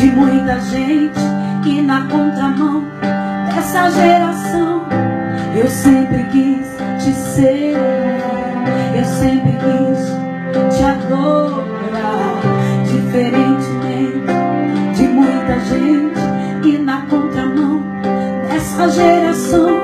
de muita gente que na contramão dessa geração eu sempre quis te ser, eu sempre quis te adorar, diferentemente de muita gente que na contramão dessa geração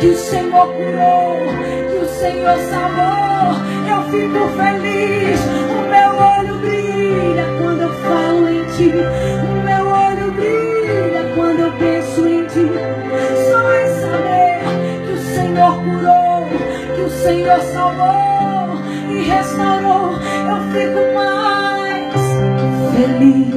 que o Senhor curou, que o Senhor salvou. Eu fico feliz, o meu olho brilha quando eu falo em Ti, o meu olho brilha quando eu penso em Ti. Só em saber que o Senhor curou, que o Senhor salvou e restaurou, eu fico mais feliz.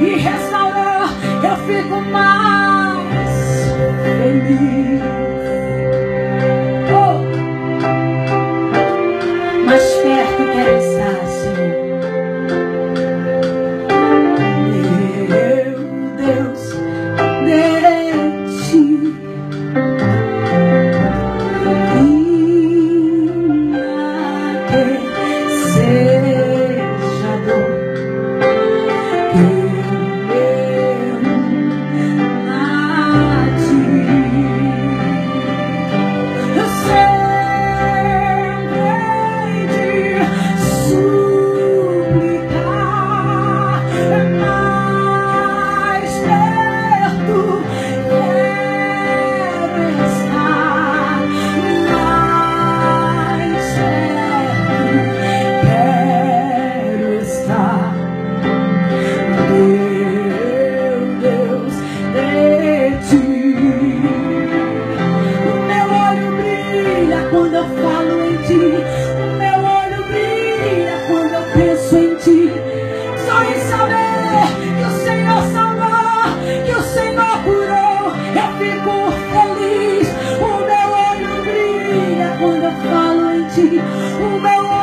e restaurou, eu fico mais feliz. Oh. Mais perto quero estar. noite, o meu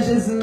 Jesus.